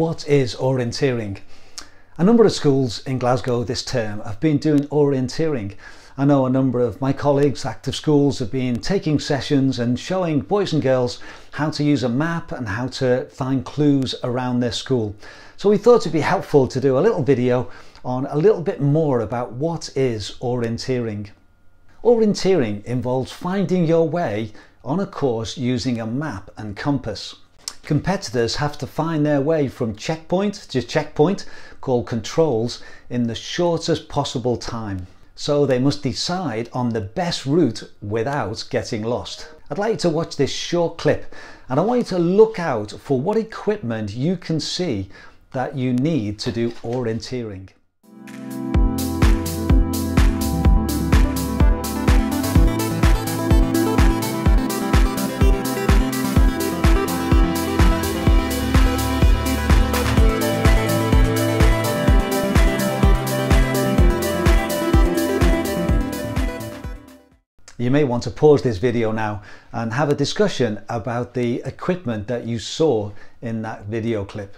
what is orienteering? A number of schools in Glasgow this term have been doing orienteering. I know a number of my colleagues, active schools, have been taking sessions and showing boys and girls how to use a map and how to find clues around their school. So we thought it'd be helpful to do a little video on a little bit more about what is orienteering. Orienteering involves finding your way on a course using a map and compass. Competitors have to find their way from checkpoint to checkpoint, called controls, in the shortest possible time. So they must decide on the best route without getting lost. I'd like you to watch this short clip and I want you to look out for what equipment you can see that you need to do orienteering. You may want to pause this video now and have a discussion about the equipment that you saw in that video clip.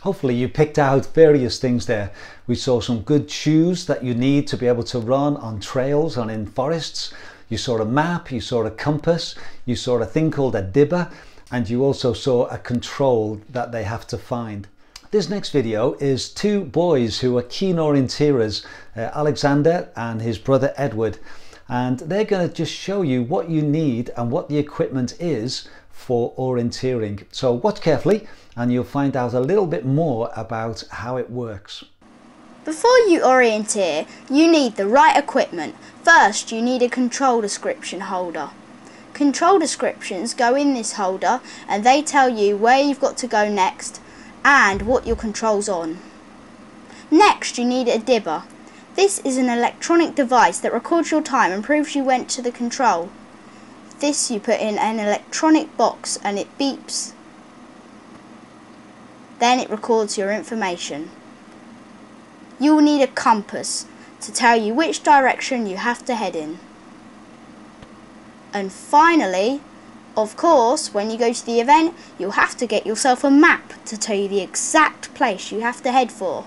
Hopefully you picked out various things there. We saw some good shoes that you need to be able to run on trails and in forests. You saw a map, you saw a compass, you saw a thing called a dibber, and you also saw a control that they have to find. This next video is two boys who are keen orienteers, uh, Alexander and his brother Edward. And they're going to just show you what you need and what the equipment is for orienteering. So watch carefully and you'll find out a little bit more about how it works. Before you orienteer, you need the right equipment. First, you need a control description holder. Control descriptions go in this holder and they tell you where you've got to go next and what your control's on. Next you need a dibber. This is an electronic device that records your time and proves you went to the control. This you put in an electronic box and it beeps. Then it records your information. You will need a compass to tell you which direction you have to head in. And finally, of course, when you go to the event, you'll have to get yourself a map to tell you the exact place you have to head for.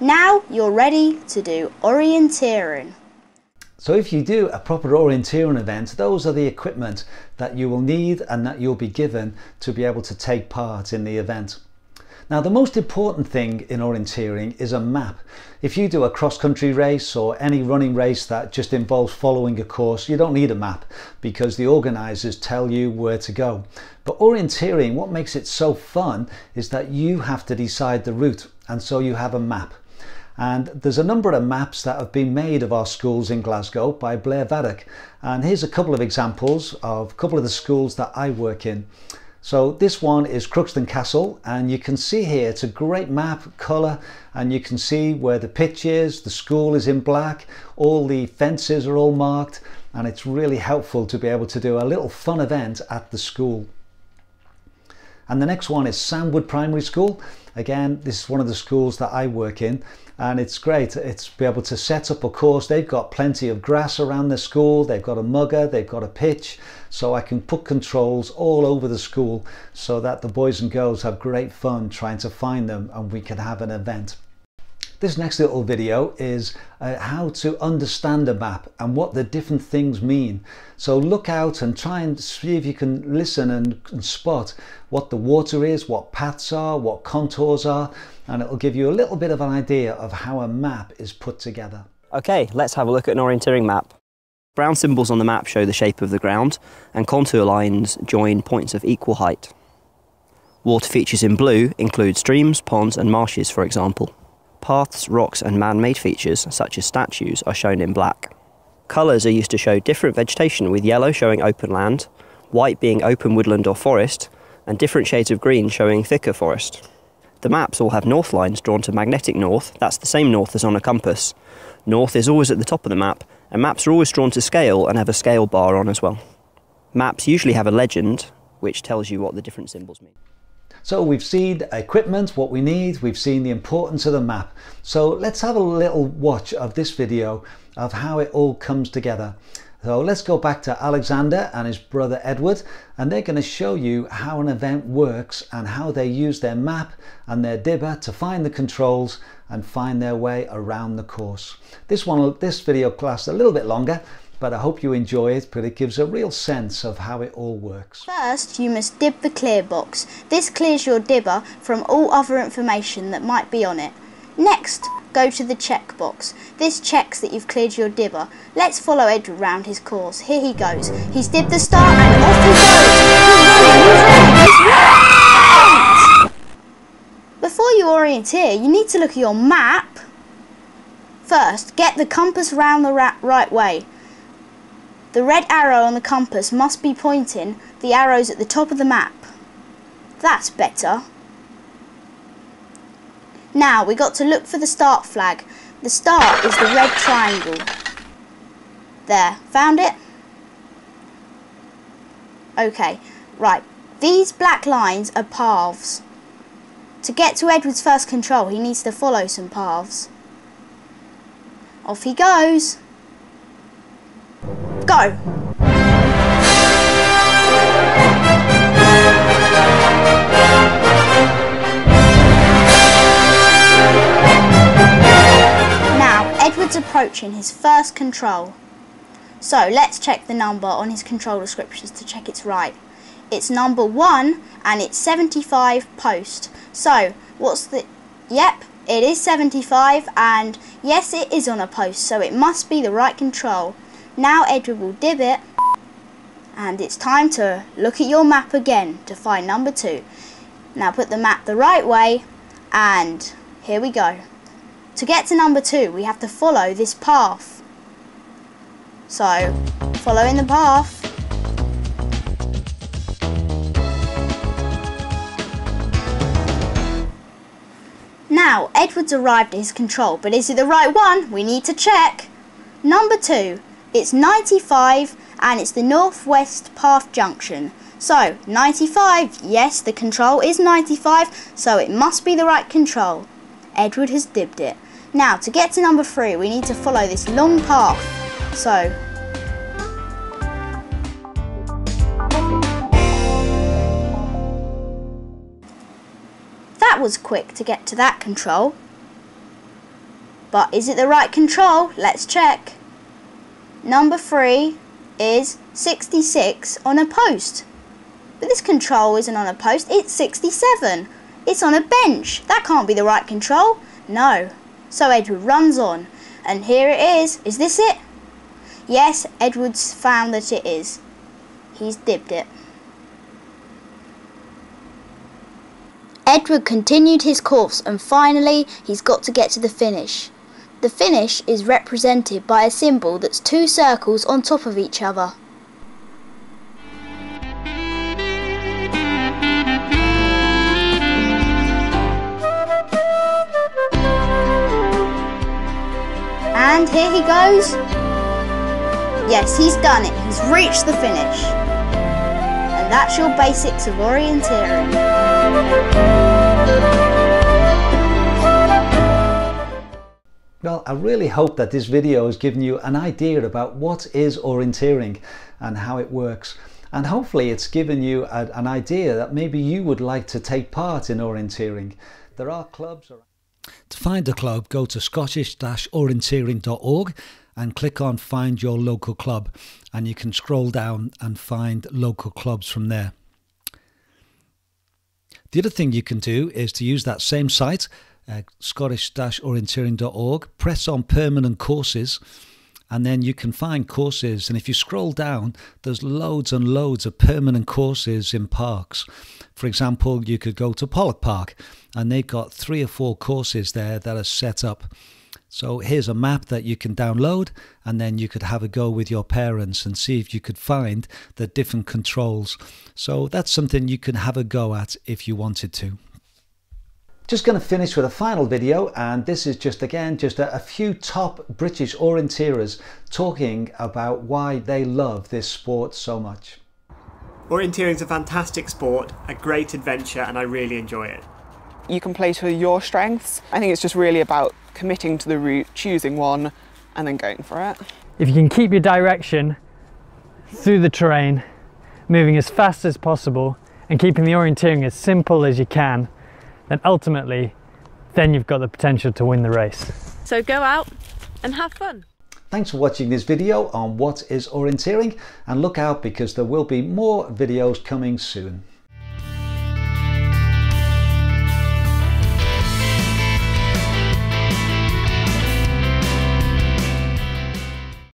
Now you're ready to do orienteering. So if you do a proper orienteering event, those are the equipment that you will need and that you'll be given to be able to take part in the event. Now the most important thing in orienteering is a map. If you do a cross-country race or any running race that just involves following a course, you don't need a map because the organisers tell you where to go. But orienteering, what makes it so fun is that you have to decide the route and so you have a map. And there's a number of maps that have been made of our schools in Glasgow by Blair Vaddock. And here's a couple of examples of a couple of the schools that I work in. So this one is Crookston Castle and you can see here it's a great map colour and you can see where the pitch is, the school is in black, all the fences are all marked and it's really helpful to be able to do a little fun event at the school. And the next one is Sandwood Primary School. Again, this is one of the schools that I work in and it's great. It's be able to set up a course. They've got plenty of grass around the school. They've got a MUGA, they've got a pitch. So I can put controls all over the school so that the boys and girls have great fun trying to find them and we can have an event. This next little video is uh, how to understand a map and what the different things mean. So look out and try and see if you can listen and, and spot what the water is, what paths are, what contours are, and it'll give you a little bit of an idea of how a map is put together. Okay, let's have a look at an orienteering map. Brown symbols on the map show the shape of the ground, and contour lines join points of equal height. Water features in blue include streams, ponds and marshes, for example. Paths, rocks and man-made features, such as statues, are shown in black. Colours are used to show different vegetation, with yellow showing open land, white being open woodland or forest, and different shades of green showing thicker forest. The maps all have north lines drawn to magnetic north, that's the same north as on a compass. North is always at the top of the map, and maps are always drawn to scale and have a scale bar on as well. Maps usually have a legend, which tells you what the different symbols mean. So we've seen equipment, what we need, we've seen the importance of the map. So let's have a little watch of this video of how it all comes together. So let's go back to Alexander and his brother Edward and they're going to show you how an event works and how they use their map and their dibber to find the controls and find their way around the course. This one, this video class a little bit longer but I hope you enjoy it, but it gives a real sense of how it all works. First, you must dib the clear box. This clears your dibber from all other information that might be on it. Next, go to the check box. This checks that you've cleared your dibber. Let's follow Edward round his course. Here he goes. He's dibbed the star and off he goes. Before you orienteer, you need to look at your map. First, get the compass round the right way. The red arrow on the compass must be pointing the arrows at the top of the map. That's better. Now we got to look for the start flag. The start is the red triangle. There, found it? Okay, right. These black lines are paths. To get to Edward's first control, he needs to follow some paths. Off he goes. Go! Now, Edward's approaching his first control. So, let's check the number on his control descriptions to check it's right. It's number 1 and it's 75 post. So, what's the... Yep, it is 75 and yes it is on a post so it must be the right control. Now Edward will dib it and it's time to look at your map again to find number two. Now put the map the right way and here we go. To get to number two we have to follow this path. So following the path Now, Edward's arrived at his control, but is it the right one? We need to check. Number two, it's 95 and it's the northwest path junction. So 95, yes the control is 95 so it must be the right control. Edward has dibbed it. Now to get to number 3 we need to follow this long path. So That was quick to get to that control. But is it the right control? Let's check. Number 3 is 66 on a post. But this control isn't on a post, it's 67. It's on a bench. That can't be the right control. No. So Edward runs on. And here it is. Is this it? Yes, Edward's found that it is. He's dibbed it. Edward continued his course and finally he's got to get to the finish. The finish is represented by a symbol that's two circles on top of each other. And here he goes. Yes, he's done it. He's reached the finish. And that's your basics of orienteering. Well, I really hope that this video has given you an idea about what is orienteering and how it works. And hopefully it's given you a, an idea that maybe you would like to take part in orienteering. There are clubs around. To find a club, go to scottish-orienteering.org and click on find your local club and you can scroll down and find local clubs from there. The other thing you can do is to use that same site uh, scottish-orienteering.org, press on permanent courses, and then you can find courses. And if you scroll down, there's loads and loads of permanent courses in parks. For example, you could go to Pollok Park, and they've got three or four courses there that are set up. So here's a map that you can download, and then you could have a go with your parents and see if you could find the different controls. So that's something you can have a go at if you wanted to. Just going to finish with a final video and this is just again just a, a, few top British orienteers talking about why they love this sport so much. Orienteering is a fantastic sport, a great adventure and I really enjoy it. You can play to your strengths. I think it's just really about committing to the route, choosing one and then going for it. If you can keep your direction through the terrain, moving as fast as possible and keeping the orienteering as simple as you can, then ultimately, then you've got the potential to win the race. So go out and have fun. Thanks for watching this video on what is orienteering and look out because there will be more videos coming soon.